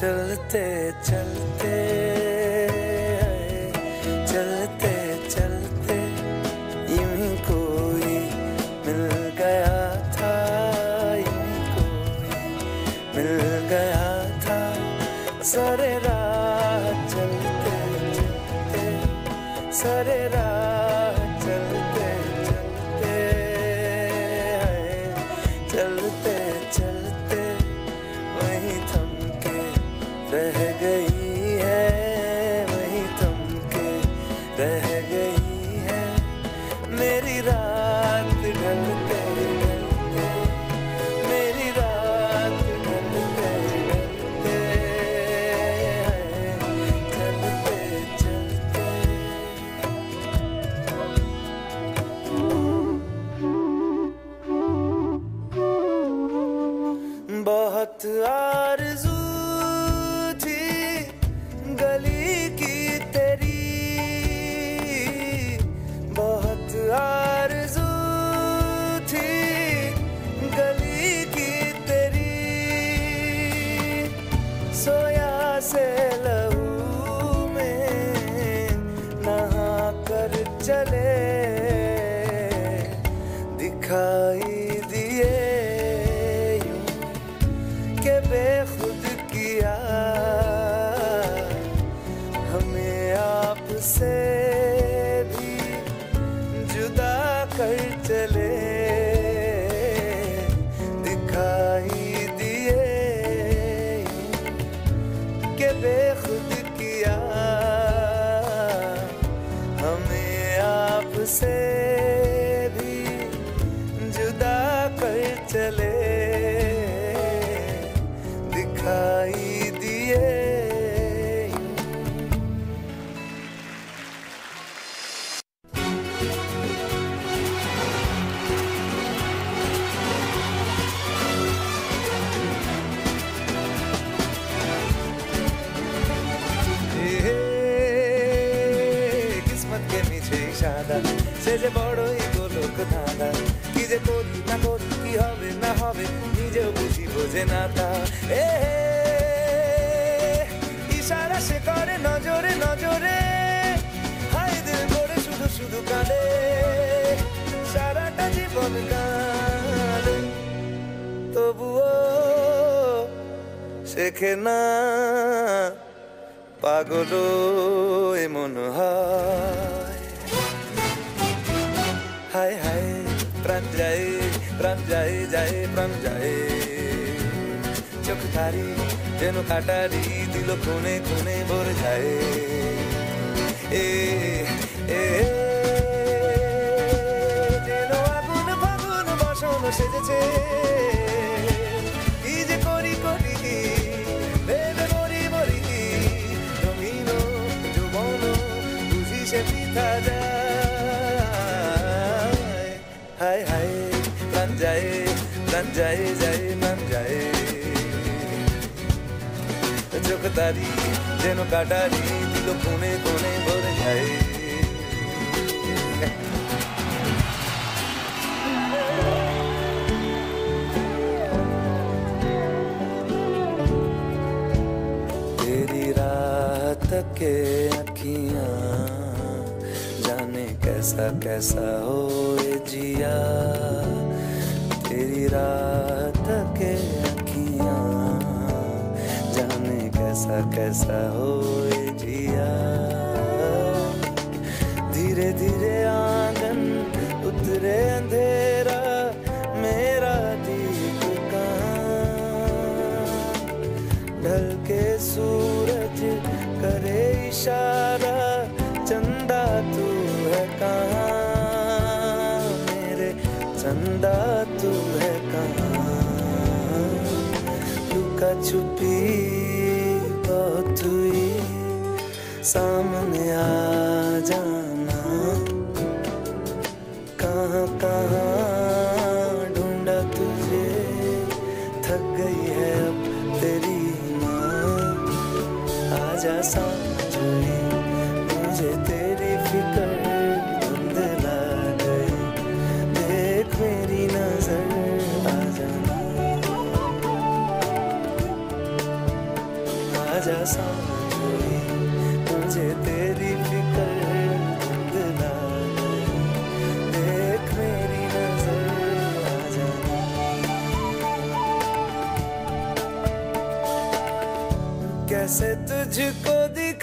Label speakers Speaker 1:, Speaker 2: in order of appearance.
Speaker 1: चलते चलते चलते चलते। यूँ कोई मिल गया था, यूँ कोई मिल गया था। सरे राह चलते चलते, सरे राह चलते चलते चलते चलते। रह चले दिखाई दिए के बेखुद किया हमें आपसे। ইশারা সে যে বড়ই গোলক ধাঁধা। কি যে করি না করি, কি হবে না হবে, নিজেও বুঝি বোঝে না তা। এ, ইশারা সে করে নজরে নজরে। হাই দিল করে শুধু শুধু কাঁদে। সারাটা জীবন কাঁদে। তবুও শেখে না পাগল হয় হায় যায় প্রাণ যায় চোখ তারি যেন কাটারি দিল কোনে কোনে ভরে যায় এ এ যেন আগুন ফাগুন বসন সেজেছে जय जय मन जय चोख तारी, जेनो काटारी दिलो कोने कोने भर जाए। के अखियाँ जाने कैसा कैसा हो जिया। रात के अखियाँ। जाने कैसा कैसा हो जिया। धीरे धीरे आँगन चंदा तू है कहाँ? लुका छुपी बहुत हुई, सामने आ जाना। कहाँ कहाँ ढूंढा तुझे? थक गई है अब तेरी माँ। आजा समझ हुई कैसे तुझको दिखाऊँ